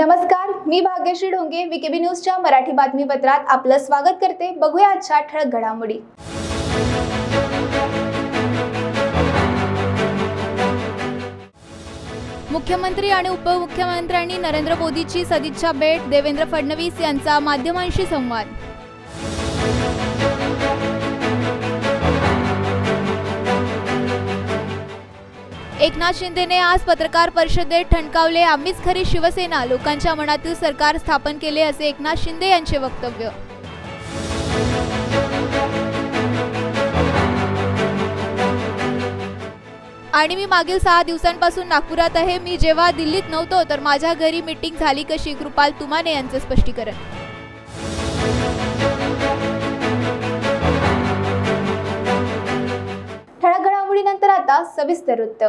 नमस्कार मी भाग्यश्री ढोंगे विकेबी न्यूजच्या मराठी बातमीपत्रात आपलं स्वागत करते. बघूया आजच्या ठळक घडामोडी. मुख्यमंत्री आणि उपमुख्यमंत्र्यांनी नरेंद्र मोदीची सदिच्छा भेट देवेंद्र फडणवीस यांचा माध्यमांशी संवाद. एकनाथ शिंदेने आज पत्रकार परिषदेत ठणकावले आम्हीच खरी शिवसेना. लोकांच्या मनातील सरकार स्थापन केले असे एकनाथ शिंदे यांचे वक्तव्य. आणि मी मागील सहा दिवसांपासून नागपुरात आहे. मी जेव्हा दिल्लीत नव्हतो तर माझ्या घरी मीटिंग झाली कशी? कृपाल तुमाने यांचं स्पष्टीकरण. ठळक घडामोडीनंतर आता सविस्तर वृत्त.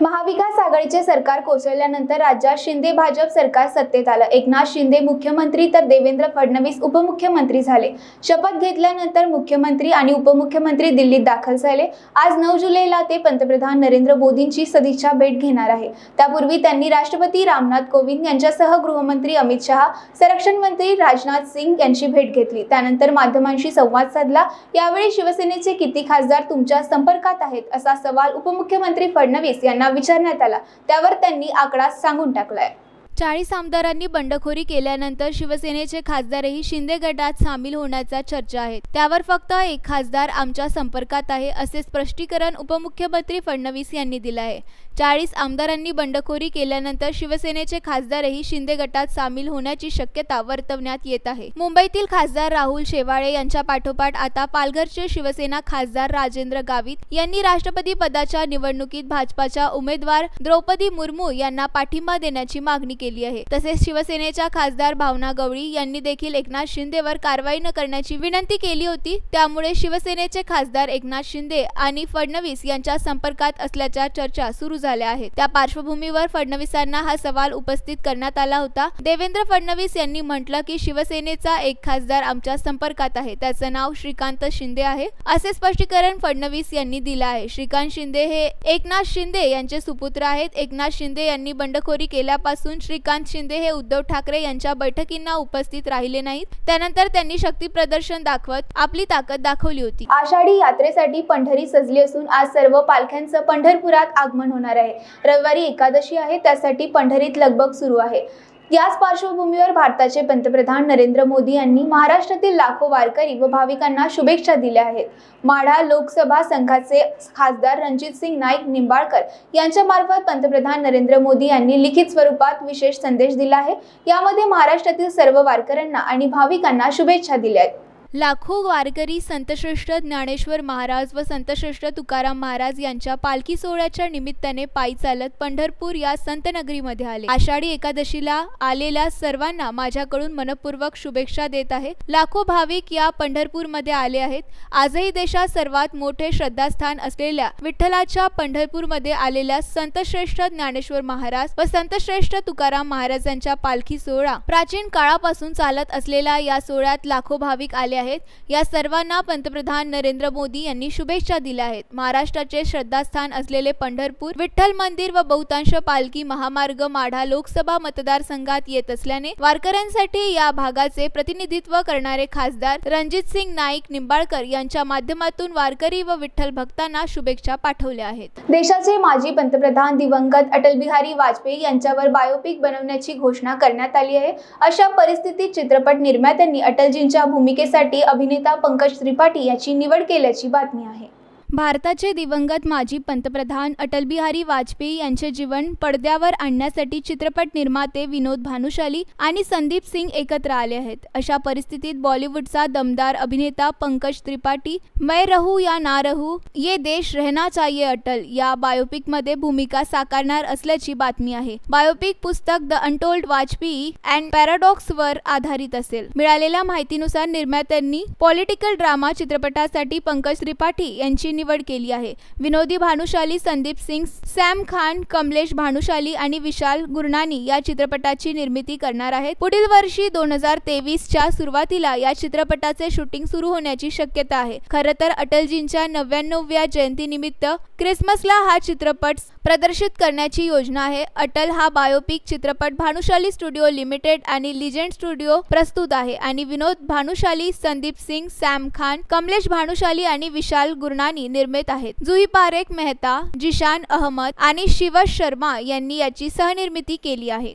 महाविकास आघाडीचे सरकार कोसळल्यानंतर राज्यात शिंदे भाजप सरकार सत्तेत आलं. एकनाथ शिंदे मुख्यमंत्री तर देवेंद्र फडणवीस उपमुख्यमंत्री झाले. शपथ घेतल्यानंतर मुख्यमंत्री आणि उपमुख्यमंत्री दिल्लीत दाखल झाले. आज नऊ जुलैला ते पंतप्रधान नरेंद्र मोदींची सदिच्छा भेट घेणार आहे. त्यापूर्वी त्यांनी राष्ट्रपती रामनाथ कोविंद यांच्यासह गृहमंत्री अमित शहा संरक्षण मंत्री राजनाथ सिंग यांची भेट घेतली. त्यानंतर माध्यमांशी संवाद साधला. यावेळी शिवसेनेचे किती खासदार तुमच्या संपर्कात आहेत असा सवाल उपमुख्यमंत्री फडणवीस यांना विचारण्यात आला. त्यावर त्यांनी आकडा सांगून टाकलाय. चाळीस आमदारांनी बंडखोरी केल्यानंतर शिवसेनेचे खासदारही शिंदे गटात सामील होण्याचा चर्चा आहे. त्यावर फक्त एक खासदार आमच्या संपर्कात आहे असे स्पष्टीकरण उपमुख्यमंत्री फडणवीस यांनी दिलं आहे. चाळीस आमदारांनी बंडखोरी केल्यानंतर शिवसेनेचे खासदारही शिंदे गटात सामील होण्याची शक्यता वर्तवण्यात येत आहे. मुंबईतील खासदार राहुल शेवाळे यांच्या पाठोपाठ आता पालघरचे शिवसेना खासदार राजेंद्र गावित यांनी राष्ट्रपती पदाच्या निवडणुकीत भाजपाच्या उमेदवार द्रौपदी मुर्मू यांना पाठिंबा देण्याची मागणी केली. आहे. तसेच शिवसेनेच्या खासदार भावना गवळी यांनी देखील एकनाथ शिंदेवर कारवाई न करण्याची विनंती केली होती. त्यामुळे शिवसेनेचे खासदार एकनाथ शिंदे आणि फडणवीस यांच्या संपर्कात असल्याच्या चर्चा सुरू झाल्या आहेत. त्या पार्श्वभूमीवर फडणवीसांना हा सवाल उपस्थित करण्यात आला होता. देवेंद्र फडणवीस यांनी म्हटलं की शिवसेनेचा एक खासदार आमच्या संपर्कात आहे. त्याचं नाव श्रीकांत शिंदे आहे. असे स्पष्टीकरण फडणवीस यांनी दिलं आहे. श्रीकांत शिंदे हे एकनाथ शिंदे यांचे सुपुत्र आहेत. एकनाथ शिंदे यांनी बंडखोरी केल्यापासून श्री श्रीकांत शिंदे हे उद्धव ठाकरे यांच्या बैठकींना उपस्थित राहिले नाहीत. त्यानंतर त्यांनी शक्ती प्रदर्शन दाखवत आपली ताकद दाखवली होती. आषाढी यात्रेसाठी पंढरी सजली असून आज सर्व पालख्यांचं पंढरपुरात आगमन होणार आहे. रविवारी एकादशी आहे त्यासाठी पंढरीत लगबग सुरू आहे. याच पार्श्वभूमीवर भारताचे पंतप्रधान नरेंद्र मोदी यांनी महाराष्ट्रातील लाखो वारकरी व भाविकांना शुभेच्छा दिल्या आहेत. माढा लोकसभा संघाचे खासदार रणजित सिंग नाईक निंबाळकर यांच्या मार्फत पंतप्रधान नरेंद्र मोदी यांनी लिखित स्वरूपात विशेष संदेश दिला आहे. यामध्ये महाराष्ट्रातील सर्व वारकऱ्यांना आणि भाविकांना शुभेच्छा दिल्या आहेत. लाखो वारकरी संतश्रेष्ठ ज्ञानेश्वर महाराज व संतश्रेष्ठ तुकाराम महाराज यांच्या पालखी सोहळ्याच्या निमित्ताने पायी चालत पंढरपूर या संतनगरीमध्ये आले. आषाढी एकादशीला आलेल्या सर्वांना माझ्याकडून मनपूर्वक शुभेच्छा देत आहे. लाखो भाविक या पंढरपूरमध्ये आले आहेत. आजही देशात सर्वात मोठे श्रद्धास्थान असलेल्या विठ्ठलाच्या पंढरपूरमध्ये आलेल्या संतश्रेष्ठ ज्ञानेश्वर महाराज व संतश्रेष्ठ तुकाराम महाराजांच्या पालखी सोहळा प्राचीन काळापासून चालत असलेल्या या सोहळ्यात लाखो भाविक आले आहेत. या सर्वांना पंतप्रधान नरेंद्र मोदी यांनी शुभेच्छा दिल्या आहेत. महाराष्ट्राचे श्रद्धास्थान असलेले पंढरपूर विठ्ठल मंदिर व बहुतांश पालखी महामार्ग माढा लोकसभा मतदारसंघात येत असल्याने वारकऱ्यांसाठी या भागाचे प्रतिनिधित्व करणारे खासदार रणजित सिंग नाईक निंबाळकर यांच्या माध्यमातून वारकरी व विठ्ठल भक्तांना शुभेच्छा पाठवल्या आहेत. देशाचे माजी पंतप्रधान दिवंगत अटल बिहारी वाजपेयी यांच्यावर बायोपिक बनवण्याची घोषणा करण्यात आली आहे. अशा परिस्थितीत चित्रपट निर्मात्यांनी अटलजींच्या भूमिकेसाठी अभिनेता पंकज त्रिपाठी याची निवड केल्याची बातमी आहे. भारताचे दिवंगत माजी पंतप्रधान अटल बिहारी वाजपेयी यांचे जीवन पडद्यावर आणण्यासाठी चित्रपट निर्माते विनोद भानुशाली आणि संदीप सिंग एकत्र आले आहेत. अशा परिस्थितीत बॉलिवूडचा दमदार अभिनेता पंकज त्रिपाठी मै रहू या ना रहू ये देश रहना चाहिए अटल या बायोपिकमध्ये भूमिका साकारणार असल्याची बातमी आहे. बायोपिक पुस्तक the untold Vajpayee and paradox वर आधारित असेल. मिळालेल्या माहितीनुसार निर्मात्यांनी पॉलिटिकल ड्रामा चित्रपटासाठी पंकज त्रिपाठी यांची निवड केली आहे. विनोदी भानुशाली संदीप सिंग सॅम खान कमलेश भानुशाली आणि विशाल गुरनानी या चित्रपटाची निर्मिती करणार आहेत. पुढील वर्षी दोन हजार तेवीसच्या सुरुवातीला या चित्रपटाचे शूटिंग सुरू होण्याची शक्यता आहे. खरं तर अटलजींच्या नव्याण्णव्या जयंतीनिमित्त क्रिसमसला हा चित्रपट प्रदर्शित करण्याची योजना आहे. अटल हा बायोपिक चित्रपट भानुशाली स्टुडिओ लिमिटेड आणि लिजेंड स्टुडिओ प्रस्तुत आहे आणि विनोद भानुशाली संदीप सिंग सॅम खान कमलेश भानुशाली आणि विशाल गुरनानी निर्मित आहेत. जुही पारेख मेहता जिशान अहमद आणि शिव शर्मा यांनी याची सहनिर्मिती केली आहे.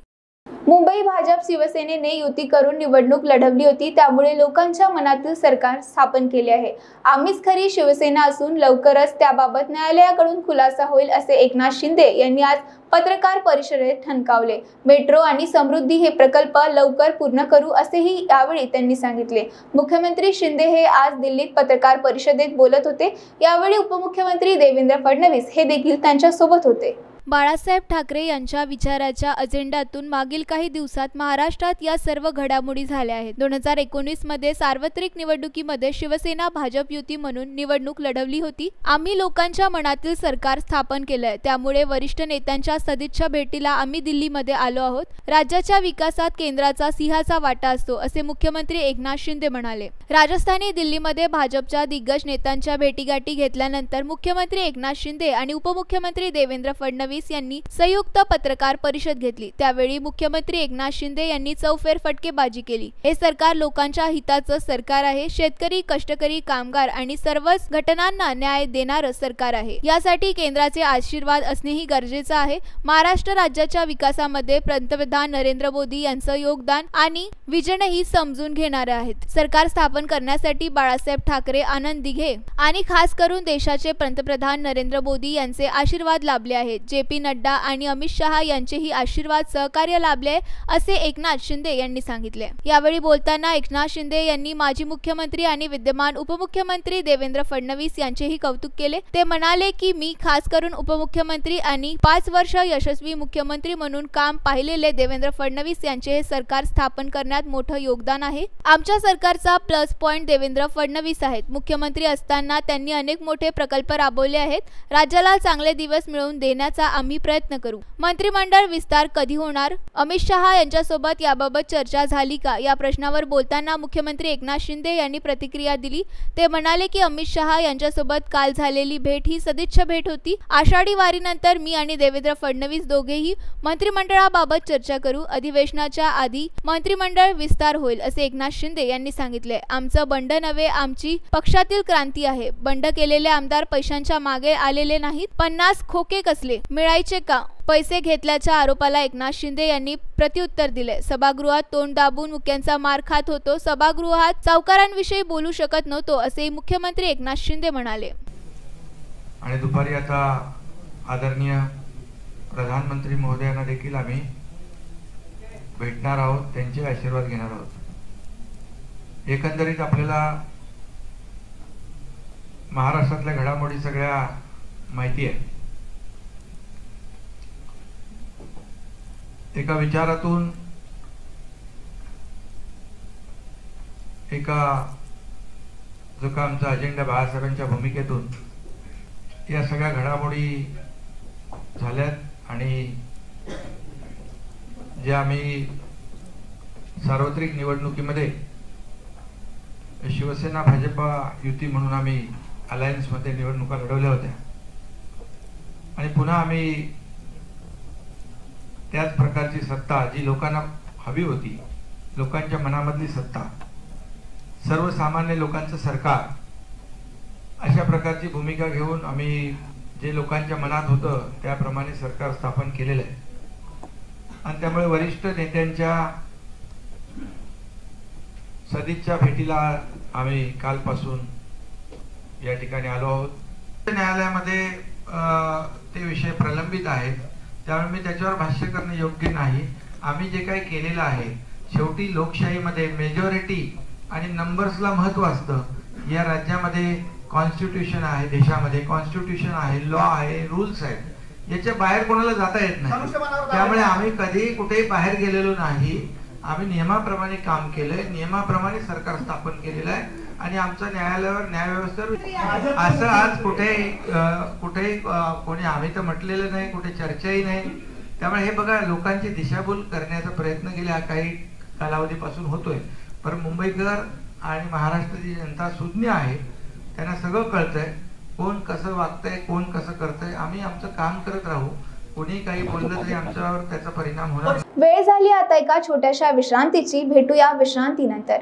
मुंबई भाजप शिवसेनेने युती करून निवडणूक लढवली होती त्यामुळे लोकांच्या मनातील सरकार स्थापन केले आहे. आम्हीच खरी शिवसेना असून लवकरच त्याबाबत न्यायालयाकडून खुलासा होईल असे एकनाथ शिंदे यांनी आज पत्रकार परिषदेत ठणकावले. मेट्रो आणि समृद्धी हे प्रकल्प लवकर पूर्ण करू असेही यावेळी त्यांनी सांगितले. मुख्यमंत्री शिंदे हे आज दिल्लीत पत्रकार परिषदेत बोलत होते. यावेळी उपमुख्यमंत्री देवेंद्र फडणवीस हे देखील त्यांच्यासोबत होते. बाळासाहेब ठाकरे यांच्या विचाराच्या अजेंड्यातून मागील काही दिवसात महाराष्ट्रात या सर्व घडामोडी झाल्या आहेत. दोन हजार एकोणीसमध्ये सार्वत्रिक निवडणुकीमध्ये शिवसेना भाजप युती म्हणून निवडणूक लढवली होती. आम्ही लोकांच्या मनातील सरकार स्थापन केलंय. त्यामुळे वरिष्ठ नेत्यांच्या सदिच्छा भेटीला आम्ही दिल्लीमध्ये आलो आहोत. राज्याच्या विकासात केंद्राचा सिंहाचा वाटा असतो असे मुख्यमंत्री एकनाथ शिंदे म्हणाले. राजस्थानी दिल्लीमध्ये भाजपच्या दिग्गज नेत्यांच्या भेटीगाठी घेतल्यानंतर मुख्यमंत्री एकनाथ शिंदे आणि उपमुख्यमंत्री देवेंद्र फडणवीस यांनी संयुक्त पत्रकार परिषद घेतली. त्यावेळी मुख्यमंत्री एकनाथ शिंदे यांनी चौफेर फटकेबाजी केली. हे सरकार लोकांच्या हिताचं सरकार आहे. शेतकरी कष्टकरी कामगार आणि सर्वच घटनांना न्याय देणारं सरकार आहे. यासाठी केंद्राचे आशीर्वाद असणेही गरजेचं आहे. महाराष्ट्र राज्याच्या विकासामध्ये पंतप्रधान नरेंद्र मोदी यांचं योगदान आणि विजनही समजून घेणारे आहेत. सरकार स्थापन करण्यासाठी बाळासाहेब ठाकरे आनंद दिघे आणि खास करून देशाचे पंतप्रधान नरेंद्र मोदी यांचे आशीर्वाद लाभले आहेत. जे पी नड्डा आणि अमित शहा यांचेही आशीर्वाद सहकार्य लाभले असे एकनाथ शिंदे यांनी सांगितले. यावेळी बोलताना एकनाथ शिंदे यांनी माजी मुख्यमंत्री आणि विद्यमान उपमुख्यमंत्री देवेंद्र फडणवीस यांचेही कौतुक केले. ते म्हणाले की मी खास करून उपमुख्यमंत्री आणि पाच वर्ष यशस्वी मुख्यमंत्री म्हणून काम पाहिलेले देवेंद्र फडणवीस यांचे हे सरकार स्थापन करण्यात मोठं योगदान आहे. आमच्या सरकारचा प्लस पॉइंट देवेंद्र फडणवीस आहेत. मुख्यमंत्री असताना त्यांनी अनेक मोठे प्रकल्प राबवले आहेत. राज्याला चांगले दिवस मिळवून देण्याचा आम्ही प्रयत्न करू. मंत्रिमंडळ विस्तार कधी होणार? अमित शहा यांच्यासोबत याबाबत चर्चा झाली का? या प्रश्नावर बोलताना मुख्यमंत्री एकनाथ शिंदे यांनी प्रतिक्रिया दिली. ते म्हणाले की अमित शहा यांच्यासोबत काल झालेली भेट ही सदिच्छा भेट होती. आषाढी वारीनंतर मी आणि देवेंद्र फडणवीस दोघेही मंत्रिमंडळाबाबत चर्चा करू. अधिवेशनाच्या आधी मंत्रिमंडळ विस्तार होईल असे एकनाथ शिंदे यांनी सांगितले. आमचं बंड नव्हे आमची पक्षातील क्रांती आहे. बंड केलेले आमदार पैशांच्या मागे आलेले नाहीत. पन्नास खोके कसले? मिळायचे का? पैसे घेतल्याच्या आरोपाला एकनाथ शिंदे यांनी प्रत्युत्तर दिले. सभागृहात तोंड दाबून मुख्यांचा मार खात होतो. सभागृहात सावकारांविषयी बोलू शकत नव्हतो असेही मुख्यमंत्री एकनाथ शिंदे म्हणाले. आणि दुपारी आता आदरणीय प्रधानमंत्री महोदयांना देखील आम्ही भेटणार आहोत त्यांचे आशीर्वाद घेणार आहोत. एकंदरीत आपल्याला महाराष्ट्रातल्या घडामोडी सगळ्या माहिती आहे. एका विचारातून एका जो का आमचा अजेंडा बाळासाहेबांच्या भूमिकेतून या सगळ्या घडामोडी झाल्यात आणि जे आम्ही सार्वत्रिक निवडणुकीमध्ये शिवसेना भाजपा युती म्हणून आम्ही अलायन्समध्ये निवडणुका लढवल्या होत्या. आणि पुन्हा आम्ही त्याच प्रकारची सत्ता जी लोकांना हवी होती लोकांच्या मनामधली सत्ता सर्वसामान्य लोकांचं सरकार अशा प्रकारची भूमिका घेऊन आम्ही जे लोकांच्या मनात होतं त्याप्रमाणे सरकार स्थापन केलेलं आहे. आणि त्यामुळे वरिष्ठ नेत्यांच्या सदिच्छा भेटीला आम्ही कालपासून या ठिकाणी आलो आहोत. न्यायालयामध्ये अं, ते विषय प्रलंबित आहेत. त्यामुळे मी त्याच्यावर भाष्य करणं योग्य नाही. आम्ही जे काही केलेलं आहे शेवटी लोकशाहीमध्ये मेजॉरिटी आणि नंबर्सला महत्त्व असतं. या राज्यामध्ये कॉन्स्टिट्यूशन आहे देशामध्ये कॉन्स्टिट्यूशन आहे लॉ आहे रूल्स आहेत. याच्या बाहेर कोणाला जाता येत नाही. त्यामुळे आम्ही कधी कुठेही बाहेर गेलेलो नाही. आम्ही नियमाप्रमाणे काम केलंय. नियमाप्रमाणे सरकार स्थापन केलेलं आहे. आणि आमचं न्यायालयावर न्यायव्यवस्थेवर असं आज कुठेही कुठेही कोणी आम्ही तर म्हटलेलं नाही कुठे चर्चाही नाही. त्यामुळे हे बघा लोकांची दिशाभूल करण्याचा प्रयत्न गेल्या काही कालावधीपासून होतोय. पण मुंबईकर आणि महाराष्ट्राची जनता सुज्ञ आहे त्यांना सगळं कळतंय. कोण कसं वागतंय कोण कसं करतंय आम्ही आमचं काम करत राहू. कोणी काही बोललं तरी आमच्यावर त्याचा परिणाम होणार नाही. वेळ झाली आता एका छोट्याशा विश्रांतीची. भेटूया विश्रांतीनंतर.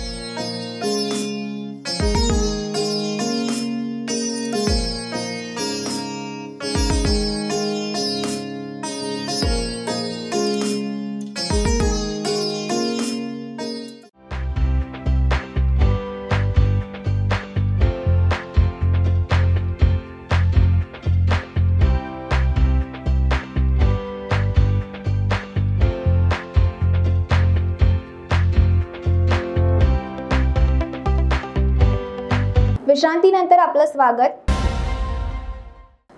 आपलं स्वागत.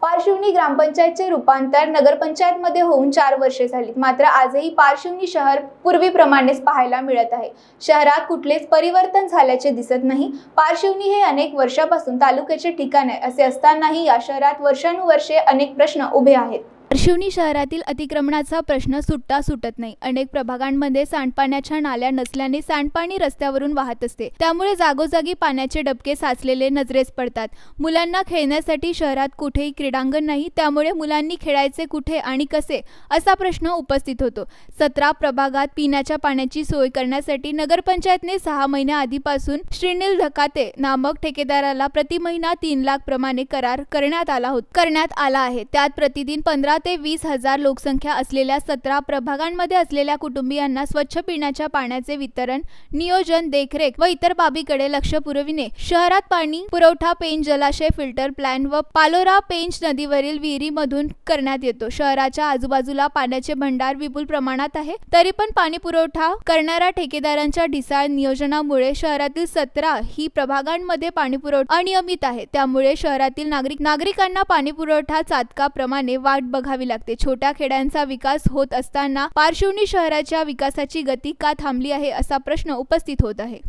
पारशिवनी ग्रामपंचायतचे रूपांतर नगरपंचायतमध्ये होऊन चार वर्षे झाली मात्र आजही पारशिवनी शहर पूर्वीप्रमाणेच पाहायला मिळत आहे. शहरात कुठलेच परिवर्तन झाल्याचे दिसत नाही. पारशिवनी हे अनेक वर्षापासून तालुक्याचे ठिकाण आहे असे असतानाही या शहरात वर्षानुवर्षे अनेक प्रश्न उभे आहेत. शिवनी शहरातील अतिक्रमणाचा प्रश्न सुटता सुटत नाही. अनेक प्रभागांमध्ये सांडपाण्याच्या नाल्या नसल्याने सांडपाणी रस्त्यावरून वाहत असते. त्यामुळे जागोजागी पाण्याचे डबके साचलेले नजरेस पडतात. मुलांना खेळण्यासाठी शहरात कुठेही क्रीडांगण नाही त्यामुळे मुलांनी खेळायचे कुठे आणि कसे असा प्रश्न उपस्थित होतो. सतरा प्रभागात पिण्याच्या पाण्याची सोय करण्यासाठी नगरपंचायतने सहा महिन्या आधीपासून श्रीनील धकाते नामक ठेकेदाराला प्रति महिना तीन लाख प्रमाणे करार करण्यात आला होता करण्यात आला आहे. त्यात प्रतिदिन पंधरा ते वीस हजार लोकसंख्या असलेल्या सतरा प्रभागांमध्ये असलेल्या कुटुंबियांना स्वच्छ पिण्याच्या पाण्याचे वितरण नियोजन देखरेख व इतर बाबीकडे लक्ष पुरविणे. शहरात पाणी पुरवठा पेंच जलाशय फिल्टर प्लॅन व पालोरा पेंच नदीवरील विहिरीमधून करण्यात येतो. शहराच्या आजूबाजूला पाण्याचे भंडार विपुल प्रमाणात आहे. तरी पण पाणी पुरवठा करणाऱ्या ठेकेदारांच्या ढिसाळ नियोजनामुळे शहरातील सतरा ही प्रभागांमध्ये पाणी पुरवठा अनियमित आहे. त्यामुळे शहरातील नागरिक नागरिकांना पाणी पुरवठा चातकाप्रमाणे वाट बघा बघावी लागते. छोट्या खेड्यांचा विकास होत असताना पार्श्वनी शहराच्या विकासाची गती का थांबली आहे असा प्रश्न उपस्थित होत आहे.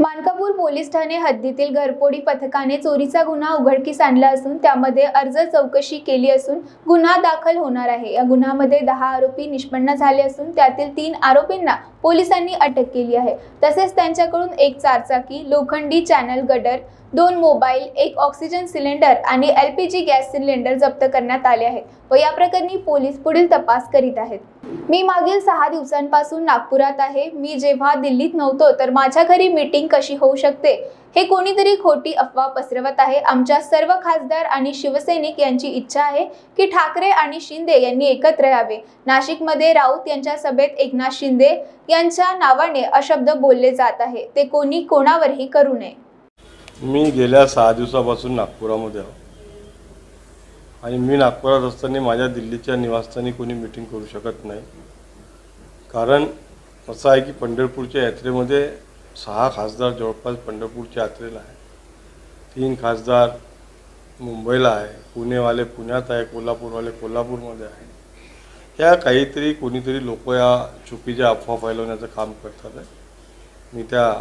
मानकापूर पोलीस ठाणे हद्दीतील घरपोडी पथकाने चोरीचा गुन्हा उघडकीस आणला असून त्यामध्ये अर्ज चौकशी केली असून गुन्हा दाखल होणार आहे. या गुन्ह्यामध्ये दहा आरोपी निष्पन्न झाले असून त्यातील तीन आरोपींना पोलिसांनी अटक केली आहे. तसेच त्यांच्याकडून एक चारचाकी लोखंडी चॅनल गडर दोन मोबाईल एक ऑक्सिजन सिलेंडर आणि L P G gas cylinder जप्त करण्यात आले आहेत व या प्रकरणी पोलीस पुढील तपास करीत आहेत. मी मागील सहा दिवसांपासून नागपुरात आहे. मी जेव्हा दिल्लीत नव्हतो तर माझ्या घरी मीटिंग कशी होऊ शकते हे कोणीतरी खोटी अफवा पसरवत आहे. आमच्या सर्व खासदार आणि शिवसैनिक यांची इच्छा आहे की ठाकरे आणि शिंदे यांनी एकत्र यावे. नाशिकमध्ये राऊत यांच्या सभेत एकनाथ शिंदे यांच्या नावाने अशब्द बोलले जात आहे. ते कोणी कोणावरही करू नये. मी गेल्या सहा दिवसापासून नागपुरामध्ये आहो. आणि मी नागपुरात असताना माझ्या दिल्लीच्या निवासस्थानी कोणी मिटिंग करू शकत नाही. कारण असं आहे की पंढरपूरच्या यात्रेमध्ये सहा खासदार जवळपास पंढरपूरच्या यात्रेला आहे तीन खासदार मुंबईला आहे पुणेवाले पुण्यात आहे कोल्हापूरवाले कोल्हापूरमध्ये आहे. या काहीतरी कोणीतरी लोक या चुकीच्या अफवा फैलवण्याचं काम करतात. आहे मी त्या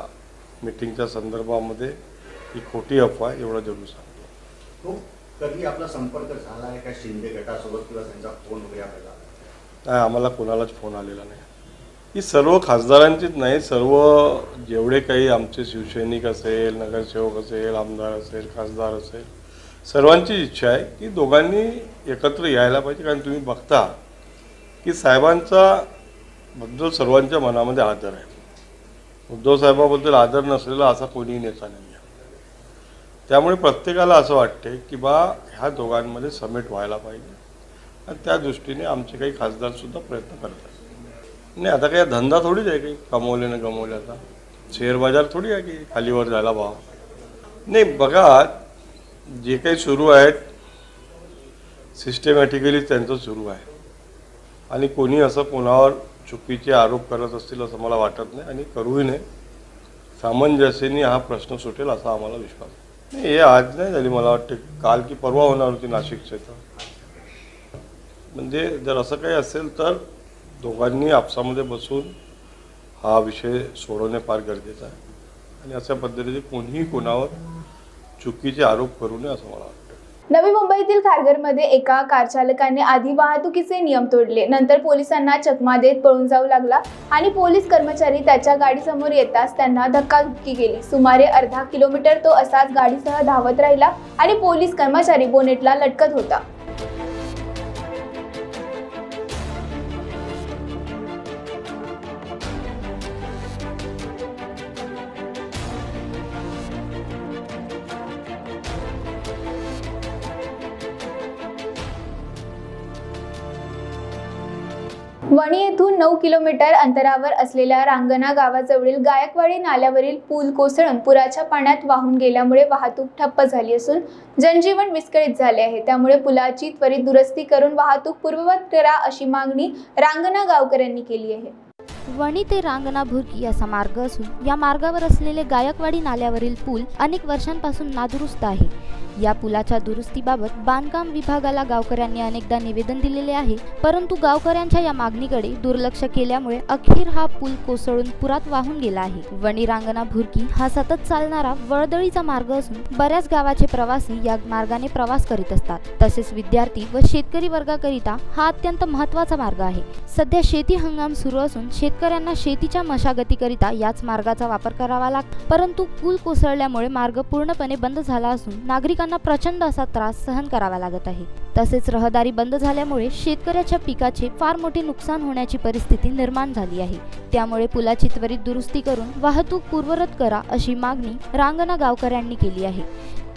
मिटिंगच्या संदर्भामध्ये ही खोटी अफवा आहे एवढं जरूर सांगतो. हो कधी आपला संपर्क झाला आहे का शिंदे गटासोबत किंवा त्यांचा फोन वगैरे आपल्याला नाही आम्हाला कोणालाच फोन आलेला नाही. ही सर्व खासदारांचीच नाही सर्व जेवढे काही आमचे शिवसैनिक असेल नगरसेवक असेल आमदार असेल खासदार असेल सर्वांची इच्छा आहे की दोघांनी एकत्र यायला पाहिजे. कारण तुम्ही बघता की साहेबांचा बद्दल सर्वांच्या मनामध्ये आदर आहे. उद्धव साहेबाबद्दल आदर नसलेला असा कोणीही नेता नाही. त्यामुळे प्रत्येकाला असं वाटते की बा ह्या दोघांमध्ये समेट व्हायला पाहिजे. आणि त्या दृष्टीने आमचे काही खासदारसुद्धा प्रयत्न करतात. नाही आता काही धंदा थोडीच आहे काही कमवले ना आता. शेअर बाजार थोडी आहे की खालीवर झाला भाव. नाही बघा जे काही सुरू आहेत सिस्टमॅटिकली त्यांचं सुरू आहे. आणि कोणी असं कोणावर चुकीचे आरोप करत असतील असं मला वाटत नाही आणि करूही नये. सामंजस्याने हा प्रश्न सुटेल असा आम्हाला विश्वास आहे. नाही हे आज नाही झाली मला वाटते. काल की परवा होणार होती नाशिकचे इथं म्हणजे जर असं काही असेल तर दोघांनी आपसामध्ये बसून हा विषय सोडवणे फार गरजेचं आहे. आणि अशा पद्धतीने कोणीही कोणावर चुकीचे आरोप करू नये असं मला वाटतं. नवी मुंबईतील खारघरमध्ये एका कार चालकाने आधी वाहतुकीचे नियम तोडले. नंतर पोलिसांना चकमा देत पळून जाऊ लागला आणि पोलीस कर्मचारी त्याच्या गाडीसमोर येताच त्यांना धक्काधुक्की केली. सुमारे अर्धा किलोमीटर तो असाच गाडीसह धावत राहिला आणि पोलीस कर्मचारी बोनेटला लटकत होता. नऊ किलोमीटर अंतरावर असलेल्या रांगणा गावाजवळील गायकवाडी नाल्यावरील पूल कोसळून पुराच्या पाण्यात वाहून गेल्यामुळे वाहतूक ठप्प झाली असून जनजीवन विस्कळीत झाले आहे. त्यामुळे पुलाची त्वरित दुरुस्ती करून वाहतूक पूर्ववत करा अशी मागणी रांगणा गावकऱ्यांनी केली आहे. वणी ते रांगणा भुर्की असा मार्ग असून या मार्गावर असलेले गायकवाडी नाल्यावरील पूल अनेक वर्षांपासून नादुरुस्त आहे. या पुलाच्या दुरुस्तीबाबत बांधकाम विभागाला गावकऱ्यांनी अनेकदा निवेदन दिलेले आहे परंतु गावकऱ्यांच्या या मागणीकडे दुर्लक्ष केल्यामुळे अखेर हा पूल कोसळून पुरात वाहून गेला आहे. वणी रांगणा हा सतत चालणारा वळदळीचा मार्ग असून बऱ्याच गावाचे प्रवासी या मार्गाने प्रवास करीत असतात. तसेच विद्यार्थी व शेतकरी वर्गाकरिता हा अत्यंत महत्त्वाचा मार्ग आहे. सध्या शेती हंगाम सुरू असून शेतकऱ्यांना शेतीच्या मशागतीकरिता याच मार्गाचा वापर करावा लागतो परंतु पूल कोसळल्यामुळे मार्ग पूर्णपणे बंद झाला असून नागरिक शेतकऱ्यांना प्रचंड असा त्रास सहन करावा लागत आहे. तसेच रहदारी बंद झाल्यामुळे शेतकऱ्याच्या पिकाचे फार मोठे नुकसान होण्याची परिस्थिती निर्माण झाली आहे. त्यामुळे पुलाची त्वरित दुरुस्ती करून वाहतूक पूर्वरत करा अशी मागणी रांगणा गावकऱ्यांनी केली आहे.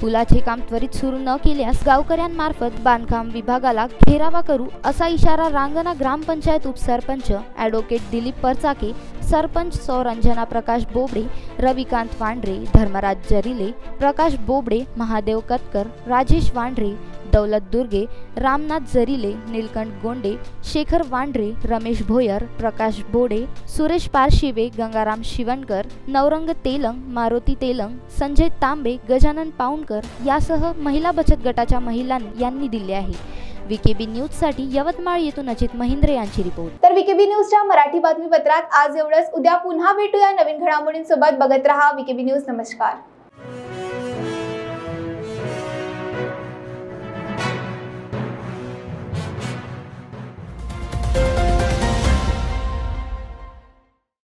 पुलाचे काम त्वरित सुरू न केल्यास गावकऱ्यांमार्फत बांधकाम विभागाला घेरावा करू असा इशारा रांगणा ग्रामपंचायत उपसरपंच ॲडव्होकेट दिलीप परचाके सरपंच सौरंजना प्रकाश बोबडे रविकांत वांढरे धर्मराज जरिले प्रकाश बोबडे महादेव कतकर राजेश वांढरे दौलत दुर्गे रामनाथ जरीले नीलकंठ गोंडे शेखर वांड्रे रमेश भोयर प्रकाश बोडे सुरेश पारशिवे गंगाराम शिवणकर नवरंग तेलंग मारुती तेलंग संजय तांबे गजानन पाऊणकर यासह महिला बचत गटाच्या महिला यांनी दिले आहे. विकेबी न्यूजसाठी यवतमाळ येथून अजित महिंद्रे यांची रिपोर्ट. तर विकेबी न्यूजच्या मराठी बातमीपत्रात आज एवढंच. उद्या पुन्हा भेटूया नवीन घडामोडींसोबत. बघत रहा विकेबी न्यूज. नमस्कार.